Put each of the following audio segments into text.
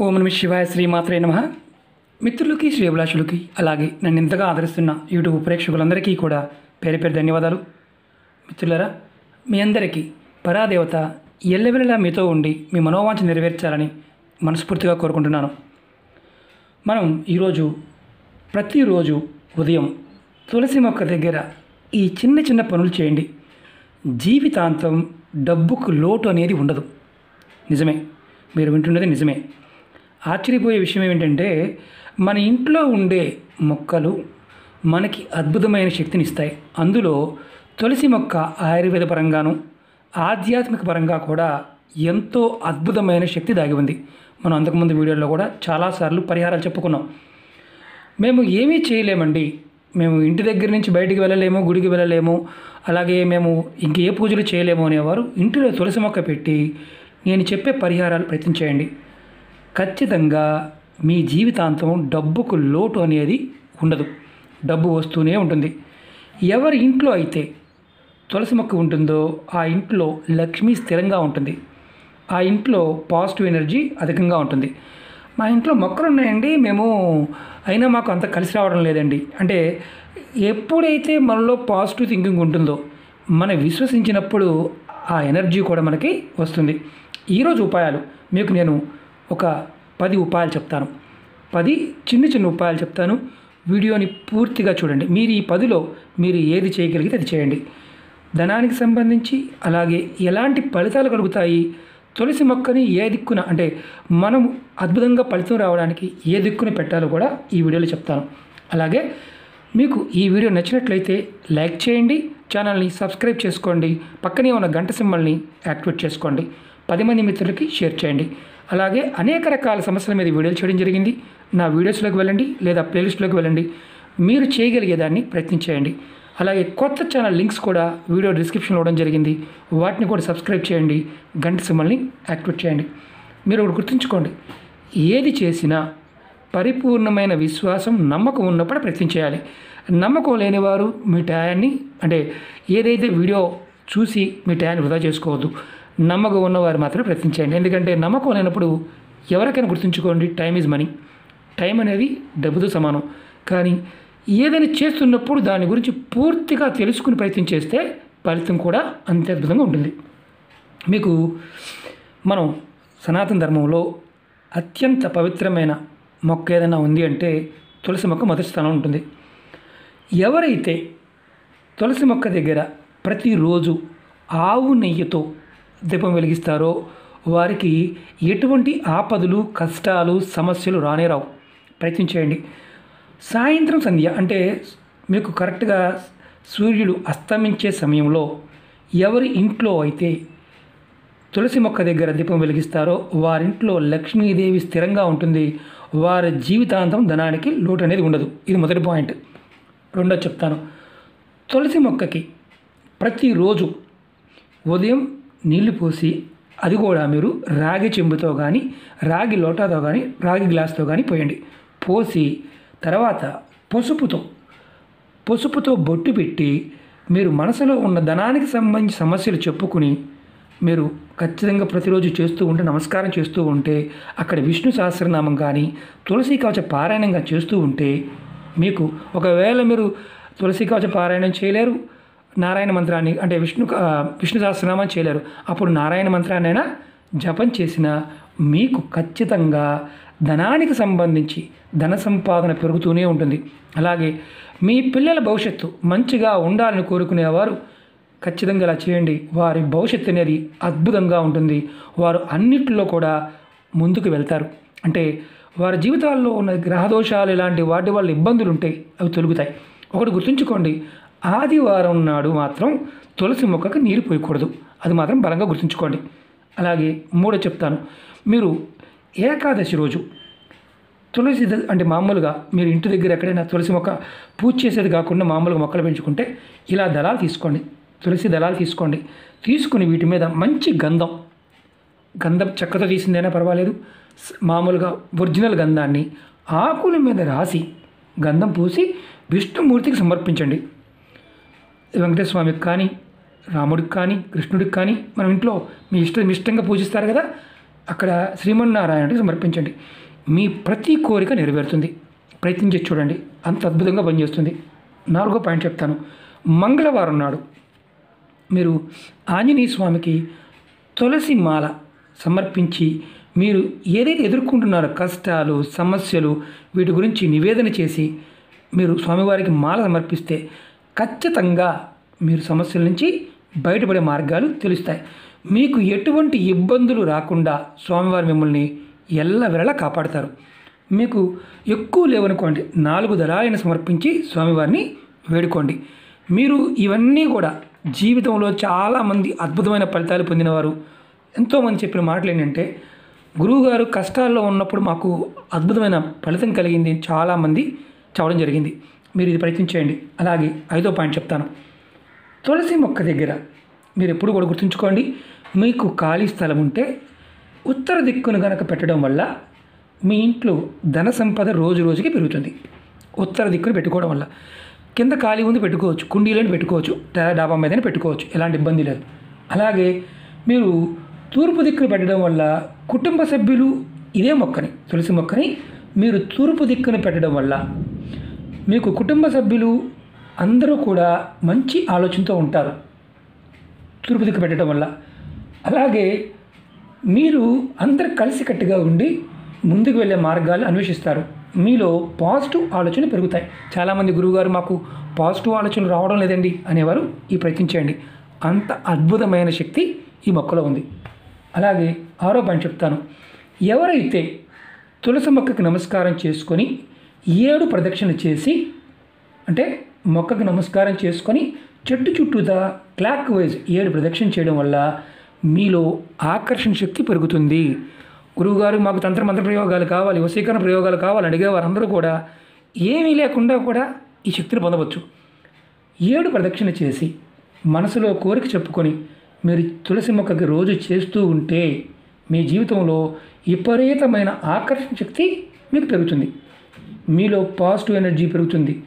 ఓం నమ శివాయ శ్రీమాత్రే నమ. మిత్రులకి శ్రీభిలాషులకి అలాగే నన్ను ఇంతగా ఆదరిస్తున్న యూట్యూబ్ ప్రేక్షకులందరికీ కూడా పేరు పేరు ధన్యవాదాలు. మిత్రులరా మీ అందరికీ పరాదేవత ఎల్లవెల్లలా మీతో ఉండి మీ మనోవాంఛ నెరవేర్చాలని మనస్ఫూర్తిగా కోరుకుంటున్నాను. మనం ఈరోజు ప్రతిరోజు ఉదయం తులసి మొక్క దగ్గర ఈ చిన్న చిన్న పనులు చేయండి. జీవితాంతం డబ్బుకు లోటు అనేది ఉండదు. నిజమే. మీరు వింటున్నది నిజమే. ఆశ్చర్యపోయే విషయం ఏమిటంటే మన ఇంట్లో ఉండే మొక్కలు మనకి అద్భుతమైన శక్తిని ఇస్తాయి. అందులో తులసి మొక్క ఆయుర్వేద పరంగాను ఆధ్యాత్మిక పరంగా కూడా ఎంతో అద్భుతమైన శక్తి దాగి ఉంది. మనం అంతకుముందు వీడియోలో కూడా చాలాసార్లు పరిహారాలు చెప్పుకున్నాం. మేము ఏమీ చేయలేమండి. మేము ఇంటి దగ్గర నుంచి బయటికి వెళ్ళలేము గుడికి వెళ్ళలేము. అలాగే మేము ఇంకే పూజలు చేయలేము అనేవారు ఇంటిలో తులసి మొక్క పెట్టి నేను చెప్పే పరిహారాలు ప్రయత్నించేయండి ఖచ్చితంగా మీ జీవితాంతం డబ్బుకు లోటు అనేది ఉండదు. డబ్బు వస్తూనే ఉంటుంది. ఎవరి ఇంట్లో అయితే తులసి మొక్క ఉంటుందో ఆ ఇంట్లో లక్ష్మి స్థిరంగా ఉంటుంది. ఆ ఇంట్లో పాజిటివ్ ఎనర్జీ అధికంగా ఉంటుంది. మా ఇంట్లో మొక్కలు ఉన్నాయండి. మేము అయినా మాకు అంత కలిసి రావడం లేదండి. అంటే ఎప్పుడైతే మనలో పాజిటివ్ థింకింగ్ ఉంటుందో మనం విశ్వసించినప్పుడు ఆ ఎనర్జీ కూడా మనకి వస్తుంది. ఈరోజు ఉపాయాలు. మీకు నేను ఒక పది ఉపాయాలు చెప్తాను. పది చిన్న చిన్న ఉపాయాలు చెప్తాను. వీడియోని పూర్తిగా చూడండి. మీరు ఈ పదిలో మీరు ఏది చేయగలిగితే అది చేయండి. ధనానికి సంబంధించి అలాగే ఎలాంటి ఫలితాలు కలుగుతాయి? తులసి మొక్కని ఏ దిక్కున అంటే మనం అద్భుతంగా ఫలితం రావడానికి ఏ దిక్కున పెట్టాలో కూడా ఈ వీడియోలో చెప్తాను. అలాగే మీకు ఈ వీడియో నచ్చినట్లయితే లైక్ చేయండి. ఛానల్ని సబ్స్క్రైబ్ చేసుకోండి. పక్కనే ఉన్న గంట సింబల్ని యాక్టివేట్ చేసుకోండి. పది మంది మిత్రులకి షేర్ చేయండి. అలాగే అనేక రకాల సమస్యల మీద వీడియోలు చేయడం జరిగింది. నా వీడియోస్లోకి వెళ్ళండి లేదా ప్లేలిస్ట్లోకి వెళ్ళండి. మీరు చేయగలిగేదాన్ని ప్రయత్నించేయండి. అలాగే కొత్త ఛానల్ లింక్స్ కూడా వీడియో డిస్క్రిప్షన్లో ఇవ్వడం జరిగింది. వాటిని కూడా సబ్స్క్రైబ్ చేయండి. గంట సిమ్మల్ని యాక్టివేట్ చేయండి. మీరు ఒకటి గుర్తుంచుకోండి. ఏది చేసినా పరిపూర్ణమైన విశ్వాసం నమ్మకం ఉన్నప్పుడు ప్రయత్నం చేయాలి. నమ్మకం లేనివారు మీ టయాన్ని అంటే ఏదైతే వీడియో చూసి మీ టయాన్ని వృధా చేసుకోవద్దు. నమ్మకం ఉన్నవారు మాత్రమే ప్రయత్నించండి ఎందుకంటే నమ్మకం లేనప్పుడు ఎవరికైనా గుర్తుంచుకోండి టైం ఈజ్ మనీ టైం అనేది డబ్బుతో సమానం. కానీ ఏదైనా చేస్తున్నప్పుడు దాని గురించి పూర్తిగా తెలుసుకుని ప్రయత్నం చేస్తే ఫలితం కూడా అంతే అద్భుతంగా ఉంటుంది. మీకు మనం సనాతన ధర్మంలో అత్యంత పవిత్రమైన మొక్క ఏదైనా ఉంది అంటే తులసి మొక్క మొదటి స్థానం ఉంటుంది. ఎవరైతే తులసి మొక్క దగ్గర ప్రతిరోజు ఆవు నెయ్యితో దీపం వెలిగిస్తారో? వారికి ఎటువంటి ఆపదలు కష్టాలు సమస్యలు రానే రావు. ప్రయత్నం చేయండి. సాయంత్రం సంధ్య అంటే మీకు కరెక్ట్గా సూర్యుడు అస్తమించే సమయంలో ఎవరి ఇంట్లో అయితే తులసి మొక్క దగ్గర దీపం వెలిగిస్తారో వారింట్లో లక్ష్మీదేవి స్థిరంగా ఉంటుంది. వారి జీవితాంతం ధనానికి లోటు అనేది ఉండదు. ఇది మొదటి పాయింట్. రెండో చెప్తాను. తులసి మొక్కకి ప్రతిరోజు ఉదయం నీళ్ళు పోసి అది కూడా మీరు రాగి చెంబుతో కానీ రాగి లోటాతో కానీ రాగి గ్లాస్తో కానీ పోయండి. పోసి తర్వాత పసుపుతో పసుపుతో బొట్టు పెట్టి మీరు మనసులో ఉన్న ధనానికి సంబంధించి సమస్యలు చెప్పుకుని మీరు ఖచ్చితంగా ప్రతిరోజు చేస్తూ ఉంటే నమస్కారం చేస్తూ ఉంటే అక్కడ విష్ణు సహస్రనామం కానీ తులసి కవచ పారాయణంగా చేస్తూ ఉంటే మీకు ఒకవేళ మీరు తులసి కవచ పారాయణం చేయలేరు నారాయణ మంత్రాన్ని అంటే విష్ణు విష్ణు సహస్రనామం చేయలేరు. అప్పుడు నారాయణ మంత్రాన్ని అయినా జపం చేసిన మీకు ఖచ్చితంగా ధనానికి సంబంధించి ధన సంపాదన పెరుగుతూనే ఉంటుంది. అలాగే మీ పిల్లల భవిష్యత్తు మంచిగా ఉండాలని కోరుకునేవారు ఖచ్చితంగా ఇలా చేయండి. వారి భవిష్యత్తు అనేది అద్భుతంగా ఉంటుంది. వారు అన్నిట్లో కూడా ముందుకు వెళ్తారు. అంటే వారి జీవితాల్లో ఉన్న గ్రహదోషాలు ఇలాంటి వాటి వల్ల ఇబ్బందులు ఉంటాయి అవి తొలుగుతాయి. ఒకటి గుర్తుంచుకోండి. ఆదివారం నాడు మాత్రం తులసి మొక్కకు నీరు పోయకూడదు. అది మాత్రం బలంగా గుర్తుంచుకోండి. అలాగే మూడో చెప్తాను. మీరు ఏకాదశి రోజు తులసి అంటే మామూలుగా మీరు ఇంటి దగ్గర ఎక్కడైనా తులసి మొక్క పూజ చేసేది కాకుండా మామూలుగా మొక్కలు పెంచుకుంటే ఇలా దళాలు తీసుకోండి. తులసి దళాలు తీసుకోండి. తీసుకుని వీటి మీద మంచి గంధం. గంధం చెక్కతో తీసిందైనా పర్వాలేదు. మామూలుగా ఒరిజినల్ గంధాన్ని ఆకుల మీద రాసి గంధం పూసి విష్ణుమూర్తికి సమర్పించండి. వెంకటేశ్వర స్వామికి కానీ రాముడికి కానీ కృష్ణుడికి కానీ మనం ఇంట్లో మీ ఇష్ట మీ ఇష్టంగా పూజిస్తారు కదా అక్కడ శ్రీమన్నారాయణకి సమర్పించండి. మీ ప్రతి కోరిక నెరవేరుతుంది. ప్రయత్నించి చూడండి. అంత అద్భుతంగా పనిచేస్తుంది. నాలుగో పాయింట్ చెప్తాను. మంగళవారం నాడు మీరు ఆంజనేయ స్వామికి తులసి మాల సమర్పించి మీరు ఏదైతే ఎదుర్కొంటున్నారో కష్టాలు సమస్యలు వీటి గురించి నివేదన చేసి మీరు స్వామివారికి మాల సమర్పిస్తే ఖచ్చితంగా మీరు సమస్యల నుంచి బయటపడే మార్గాలు తెలుస్తాయి. మీకు ఎటువంటి ఇబ్బందులు రాకుండా స్వామివారు మిమ్మల్ని ఎల్లవెల్ల కాపాడతారు. మీకు ఎక్కువ లేవనుకోండి నాలుగు దళాలైన సమర్పించి స్వామివారిని వేడుకోండి. మీరు ఇవన్నీ కూడా జీవితంలో చాలామంది అద్భుతమైన ఫలితాలు పొందినవారు. ఎంతోమంది చెప్పిన మాటలు ఏంటంటే గురువుగారు కష్టాల్లో ఉన్నప్పుడు మాకు అద్భుతమైన ఫలితం కలిగింది చాలామంది చెప్పడం జరిగింది. మీరు ఇది ప్రయత్నించేయండి అలాగే ఐదో పాయింట్ చెప్తాను. తులసి మొక్క దగ్గర మీరు ఎప్పుడు కూడా గుర్తుంచుకోండి మీకు ఖాళీ స్థలం ఉంటే ఉత్తర దిక్కును గనక పెట్టడం వల్ల మీ ఇంట్లో ధన సంపద రోజు రోజుకి పెరుగుతుంది. ఉత్తర దిక్కును పెట్టుకోవడం వల్ల. కింద ఖాళీ ఉంది పెట్టుకోవచ్చు కుండీలను పెట్టుకోవచ్చు డాబా మీదనే పెట్టుకోవచ్చు ఎలాంటి ఇబ్బంది లేదు. అలాగే మీరు తూర్పు దిక్కును పెట్టడం వల్ల కుటుంబ సభ్యులు ఇదే మొక్కని తులసి మొక్కని మీరు తూర్పు దిక్కును పెట్టడం వల్ల మీకు కుటుంబ సభ్యులు అందరూ కూడా మంచి ఆలోచనతో ఉంటారు. తిరుపతికి పెట్టడం వల్ల. అలాగే మీరు అందరు కలిసికట్టుగా ఉండి ముందుకు వెళ్ళే మార్గాలు అన్వేషిస్తారు. మీలో పాజిటివ్ ఆలోచన పెరుగుతాయి. చాలామంది గురువుగారు మాకు పాజిటివ్ ఆలోచనలు రావడం లేదండి అనేవారు ఈ ప్రయత్నించండి అంత అద్భుతమైన శక్తి ఈ మొక్కలో ఉంది. అలాగే ఆరో పని చెప్తాను. ఎవరైతే తులసి మొక్కకి నమస్కారం చేసుకొని ఏడు ప్రదక్షిణ చేసి అంటే మొక్కకు నమస్కారం చేసుకొని చెట్టు చుట్టూతా క్లాక్ వైజ్ ఏడు ప్రదక్షిణ చేయడం వల్ల మీలో ఆకర్షణ శక్తి పెరుగుతుంది. గురువుగారు మాకు తంత్ర మంత్ర ప్రయోగాలు కావాలి వశీకరణ ప్రయోగాలు కావాలి అడిగే వారందరూ కూడా ఏమీ లేకుండా కూడా ఈ శక్తిని పొందవచ్చు. ఏడు ప్రదక్షిణ చేసి మనసులో కోరిక చెప్పుకొని మీరు తులసి మొక్కకి రోజు చేస్తూ ఉంటే మీ జీవితంలో విపరీతమైన ఆకర్షణ శక్తి మీకు పెరుగుతుంది. మీలో పాజిటివ్ ఎనర్జీ పెరుగుతుంది.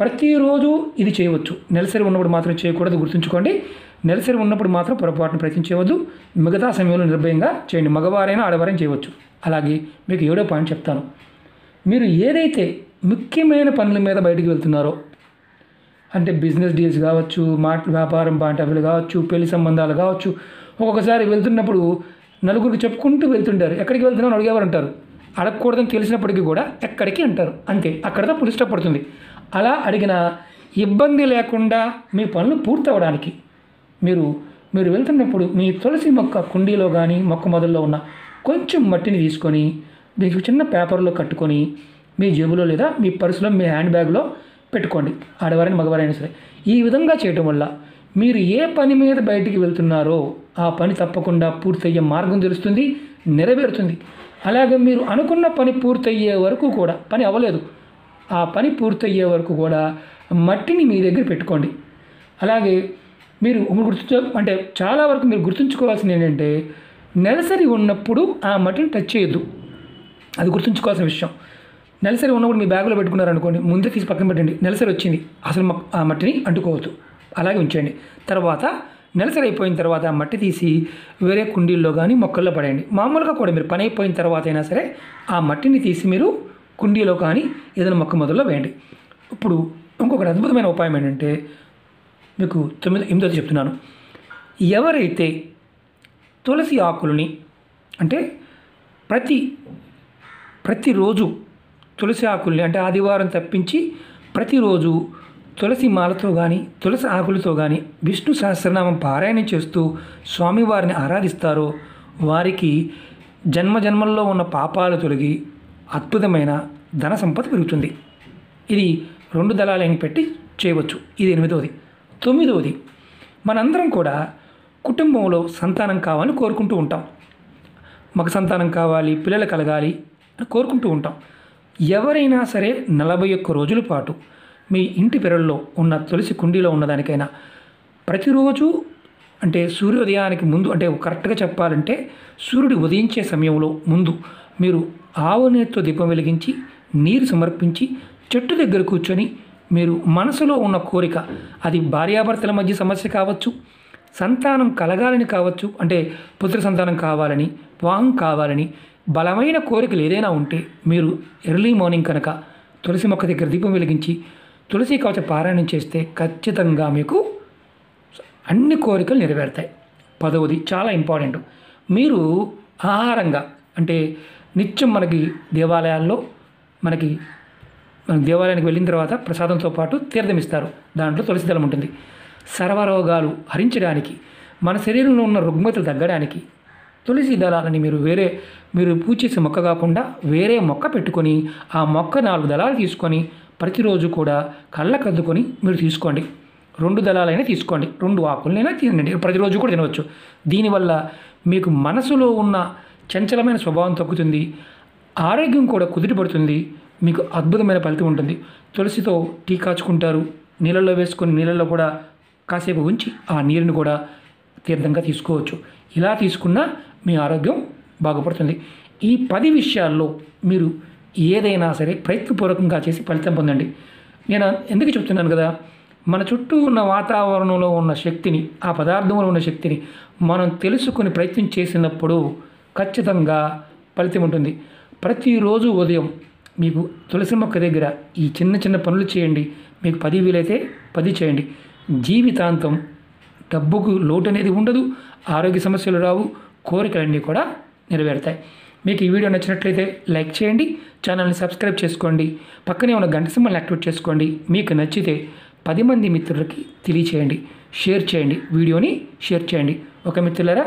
ప్రతిరోజు ఇది చేయవచ్చు. నెలసరి ఉన్నప్పుడు మాత్రం చేయకూడదు గుర్తుంచుకోండి. నెలసరి ఉన్నప్పుడు మాత్రం పొరపాటును ప్రయత్నించవద్దు. మిగతా సమయంలో నిర్భయంగా చేయండి. మగవారైనా ఆడవారైనా చేయవచ్చు. అలాగే మీకు ఏడో పాయింట్ చెప్తాను. మీరు ఏదైతే ముఖ్యమైన పనుల మీద బయటికి వెళ్తున్నారో అంటే బిజినెస్ డీల్స్ కావచ్చు మాట వ్యాపారం బాంటవులు కావచ్చు పెళ్ళి సంబంధాలు కావచ్చు ఒక్కొక్కసారి వెళ్తున్నప్పుడు నలుగురికి చెప్పుకుంటూ వెళ్తుంటారు. ఎక్కడికి వెళ్తున్నామని అడిగేవారు అంటారు. అడగకూడదని తెలిసినప్పటికీ కూడా ఎక్కడికి అంటారు. అంతే అక్కడతో పులి పడుతుంది అలా అడిగిన ఇబ్బంది లేకుండా మీ పనులు పూర్తవడానికి మీరు మీరు వెళ్తున్నప్పుడు మీ తులసి మొక్క కుండీలో కానీ మొక్క మొదల్లో ఉన్న కొంచెం మట్టిని తీసుకొని మీకు చిన్న పేపర్లో కట్టుకొని మీ జేబులో లేదా మీ పర్సులో మీ హ్యాండ్ బ్యాగ్లో పెట్టుకోండి. ఆడవారైనా మగవారైనా సరే. ఈ విధంగా చేయటం వల్ల మీరు ఏ పని మీద బయటికి వెళ్తున్నారో ఆ పని తప్పకుండా పూర్తయ్యే మార్గం తెలుస్తుంది నెరవేరుతుంది. అలాగే మీరు అనుకున్న పని పూర్తయ్యే వరకు కూడా పని అవ్వలేదు. ఆ పని పూర్తయ్యే వరకు కూడా మట్టిని మీ దగ్గర పెట్టుకోండి. అలాగే మీరు గుర్తు అంటే చాలా వరకు మీరు గుర్తుంచుకోవాల్సింది ఏంటంటే నెలసరి ఉన్నప్పుడు ఆ మట్టిని టచ్ చేయొద్దు. అది గుర్తుంచుకోవాల్సిన విషయం. నెలసరి ఉన్నప్పుడు మీ బ్యాగులో పెట్టుకున్నారనుకోండి ముందే తీసి పక్కన పెట్టండి. నెలసరి వచ్చింది అసలు ఆ మట్టిని అంటుకోవద్దు. అలాగే ఉంచండి తర్వాత నెలసరి అయిపోయిన తర్వాత మట్టి తీసి వేరే కుండీల్లో కానీ మొక్కల్లో పడేయండి. మామూలుగా కూడా మీరు పని అయిపోయిన తర్వాత అయినా సరే ఆ మట్టిని తీసి మీరు కుండీలో కానీ ఏదైనా మొక్క మొదల్లో వేయండి. ఇప్పుడు ఇంకొకటి అద్భుతమైన ఉపాయం ఏంటంటే మీకు తొమ్మిది ఎనిమిదోది చెప్తున్నాను. ఎవరైతే తులసి ఆకులని అంటే ప్రతి ప్రతిరోజు తులసి ఆకుల్ని అంటే ఆదివారం తప్పించి ప్రతిరోజు తులసి మాలతో కానీ తులసి ఆకులతో కానీ విష్ణు సహస్రనామం పారాయణం చేస్తూ స్వామివారిని ఆరాధిస్తారో వారికి జన్మజన్మల్లో ఉన్న పాపాలు తొలగి అద్భుతమైన ధన సంపద పెరుగుతుంది. ఇది రెండు దళాలను పెట్టి చేయవచ్చు. ఇది ఎనిమిదవది. తొమ్మిదవది. మనందరం కూడా కుటుంబంలో సంతానం కావాలని కోరుకుంటూ ఉంటాం. మగ సంతానం కావాలి పిల్లలు కలగాలి అని కోరుకుంటూ ఉంటాం. ఎవరైనా సరే నలభై ఒక్క రోజుల పాటు మీ ఇంటి పెరల్లో ఉన్న తులసి కుండీలో ఉన్నదానికైనా ప్రతిరోజు అంటే సూర్యోదయానికి ముందు అంటే కరెక్ట్గా చెప్పాలంటే సూర్యుడు ఉదయించే సమయంలో ముందు మీరు ఆవు నేతితో దీపం వెలిగించి నీరు సమర్పించి చెట్టు దగ్గర కూర్చొని మీరు మనసులో ఉన్న కోరిక అది భార్యాభర్తల మధ్య సమస్య కావచ్చు సంతానం కలగాలని కావచ్చు అంటే పుత్ర సంతానం కావాలని వివాహం కావాలని బలమైన కోరికలు ఏదైనా ఉంటే మీరు ఎర్లీ మార్నింగ్ కనుక తులసి మొక్క దగ్గర దీపం వెలిగించి తులసి కవచ పారాయణం చేస్తే ఖచ్చితంగా మీకు అన్ని కోరికలు నెరవేరుతాయి. పదవది చాలా ఇంపార్టెంట్. మీరు ఆహారంగా అంటే నిత్యం మనకి దేవాలయాల్లో మనకి మనం దేవాలయానికి వెళ్ళిన తర్వాత ప్రసాదంతో పాటు తీర్థం ఇస్తారు. దాంట్లో తులసి దళం ఉంటుంది. సర్వరోగాలు హరించడానికి మన శరీరంలో ఉన్న రుగ్మతలు తగ్గడానికి తులసి దళాలని మీరు వేరే మీరు పూజ చేసే మొక్క కాకుండా వేరే మొక్క పెట్టుకొని ఆ మొక్క నాలుగు దళాలు తీసుకొని ప్రతిరోజు కూడా కళ్ళకద్దుకొని మీరు తీసుకోండి. రెండు దళాలైనా తీసుకోండి. రెండు ఆకులనైనా తినండి. ప్రతిరోజు కూడా తినవచ్చు. దీనివల్ల మీకు మనసులో ఉన్న చంచలమైన స్వభావం తగ్గుతుంది. ఆరోగ్యం కూడా కుదిరిపడుతుంది మీకు అద్భుతమైన ఫలితం ఉంటుంది. తులసితో టీ కాచుకుంటారు. నీళ్ళల్లో వేసుకొని నీళ్ళల్లో కూడా కాసేపు ఉంచి ఆ నీరుని కూడా తీర్థంగా తీసుకోవచ్చు. ఇలా తీసుకున్నా మీ ఆరోగ్యం బాగుపడుతుంది. ఈ పది విషయాల్లో మీరు ఏదైనా సరే ప్రయత్నపూర్వకంగా చేసి ఫలితం పొందండి. నేను ఎందుకు చెప్తున్నాను కదా మన చుట్టూ ఉన్న వాతావరణంలో ఉన్న శక్తిని ఆ పదార్థంలో ఉన్న శక్తిని మనం తెలుసుకుని ప్రయత్నం చేసినప్పుడు ఖచ్చితంగా ఫలితం ఉంటుంది. ప్రతిరోజు ఉదయం మీకు తులసి మొక్క దగ్గర ఈ చిన్న చిన్న పనులు చేయండి. మీకు పది వీలైతే పది చేయండి. జీవితాంతం డబ్బుకు లోటు అనేది ఉండదు ఆరోగ్య సమస్యలు రావు కోరికలన్నీ కూడా నెరవేరుతాయి. మీకు ఈ వీడియో నచ్చినట్లయితే లైక్ చేయండి ఛానల్ని సబ్స్క్రైబ్ చేసుకోండి పక్కనే ఉన్న గంట సింబల్ని యాక్టివేట్ చేసుకోండి మీకు నచ్చితే పది మంది మిత్రులకి తెలియచేయండి షేర్ చేయండి వీడియోని షేర్ చేయండి. ఒక మిత్రులరా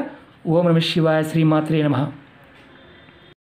ఓం నమ శివాయ శ్రీమాత్రే నమ.